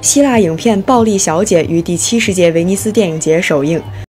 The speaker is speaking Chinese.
希腊影片《暴力小姐》于第七十届威尼斯电影节首映。